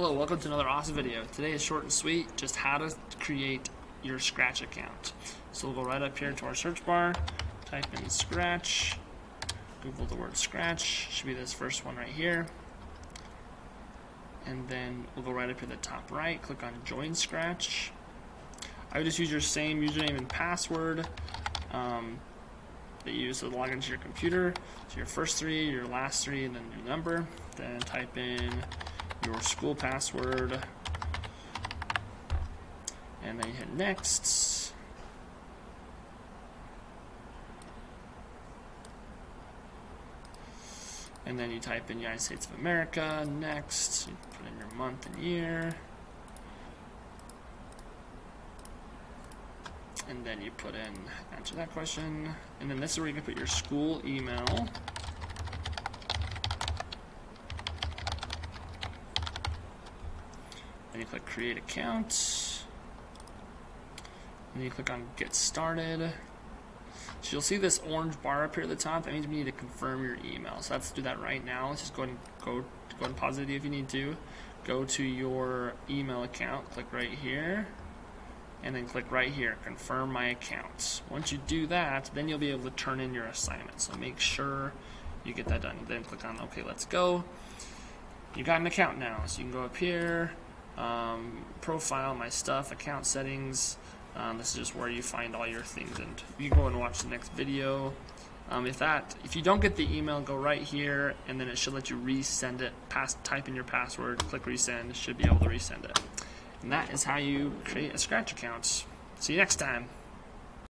Hello, welcome to another awesome video. Today is short and sweet, just how to create your Scratch account. So we'll go right up here to our search bar, type in Scratch, Google the word Scratch, should be this first one right here. And then we'll go right up here to the top right, click on Join Scratch. I would just use your same username and password um, that you use to log into your computer. So your first three, your last three, and then your number. Then type in your school password. And then you hit next. And then you type in United States of America next. You put in your month and year. And then you put in answer that question. And then this is where you can put your school email Then you click create account. And you click on get started. So you'll see this orange bar up here at the top. That means we need to confirm your email. So let's do that right now. Let's just go ahead and go, go ahead and pause video if you need to. Go to your email account, click right here, and then click right here, confirm my account. Once you do that, then you'll be able to turn in your assignment. So make sure you get that done. Then click on OK, let's go. You got an account now, so you can go up here, um, profile, my stuff, account settings. Um, this is just where you find all your things, and you go and watch the next video. Um, if that, if you don't get the email, go right here, and then it should let you resend it. Pass, type in your password, click resend, should be able to resend it. And that is how you create a Scratch account. See you next time.